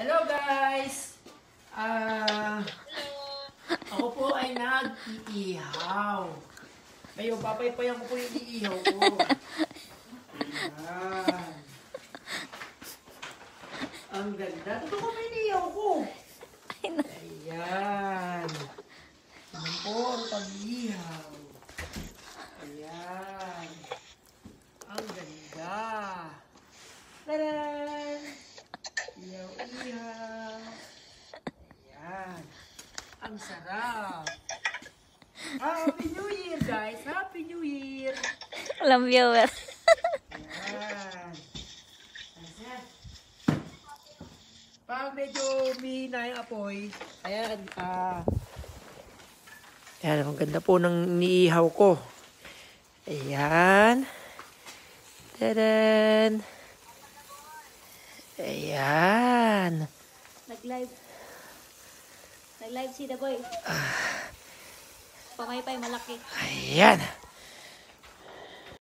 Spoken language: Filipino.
Hello guys! Ah, ako po ay nag-iihaw. Ngayon, papaypayan ko po yung iihaw ko. Ayan. Ang ganda. Ito ko may inihaw ko. Ayan. Ano po ang pag-ihaw? Ayan. Ang ganda. Taran! Ihaw-ihaw. Ayan. Ang sarap. Happy New Year, guys! Happy New Year! Walang viewer. Ayan. Ayan. Pag medyo mihina yung apoy, ayan, ah, ayan, ang ganda po ng niihaw ko. Ayan. Tadan. Ayan. Nag-live. Nag-live si The Boy. Pamaypay malaki. Ayan.